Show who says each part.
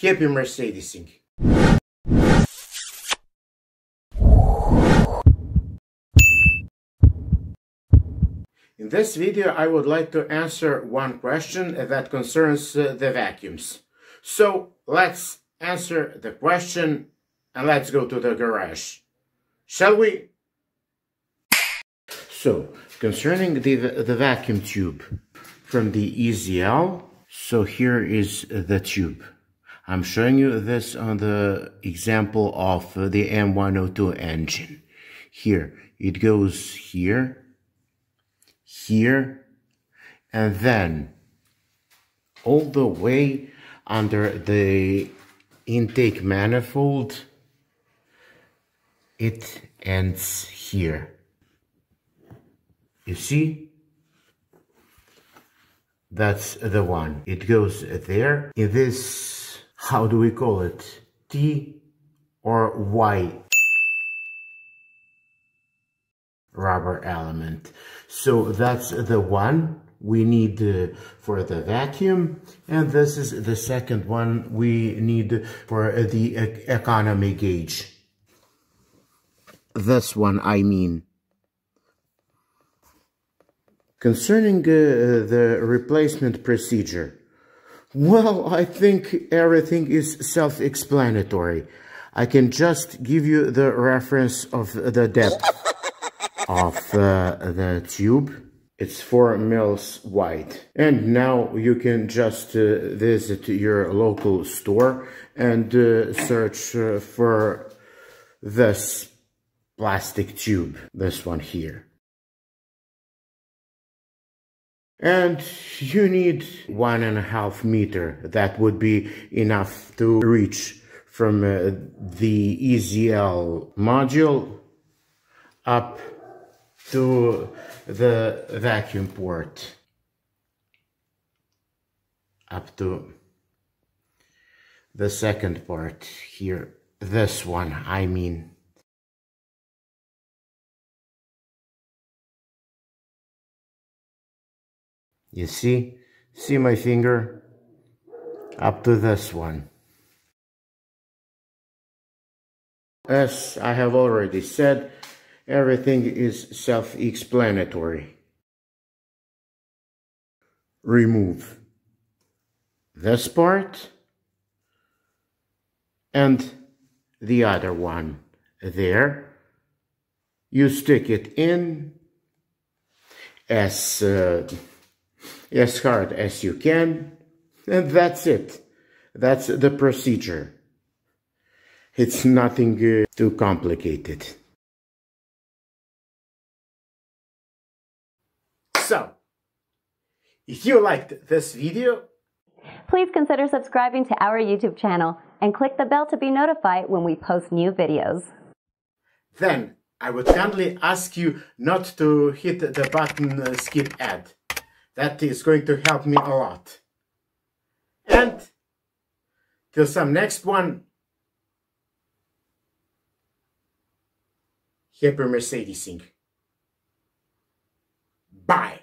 Speaker 1: Happy Mercedesing! In this video I would like to answer one question that concerns uh, the vacuums. So let's answer the question and let's go to the garage. Shall we? So, concerning the, the vacuum tube from the EZL, so here is the tube. I'm showing you this on the example of the M102 engine. Here, it goes here, here, and then all the way under the intake manifold, it ends here. You see? That's the one. It goes there in this, how do we call it? T or Y rubber element. So that's the one we need for the vacuum. And this is the second one we need for the economy gauge. This one, I mean. Concerning uh, the replacement procedure, well, I think everything is self-explanatory. I can just give you the reference of the depth of uh, the tube. It's 4 mils wide. And now you can just uh, visit your local store and uh, search uh, for this plastic tube, this one here. And you need one and a half meter. That would be enough to reach from uh, the EZL module up to the vacuum port. Up to the second part here. This one, I mean. You see? See my finger? Up to this one. As I have already said, everything is self-explanatory. Remove this part and the other one there. You stick it in as uh, as hard as you can, and that's it. That's the procedure. It's nothing uh, too complicated. So, if you liked this video,
Speaker 2: please consider subscribing to our YouTube channel and click the bell to be notified when we post new videos.
Speaker 1: Then, I would kindly ask you not to hit the button uh, skip ad. That is going to help me a lot. And till some next one, happy Mercedesing. Bye.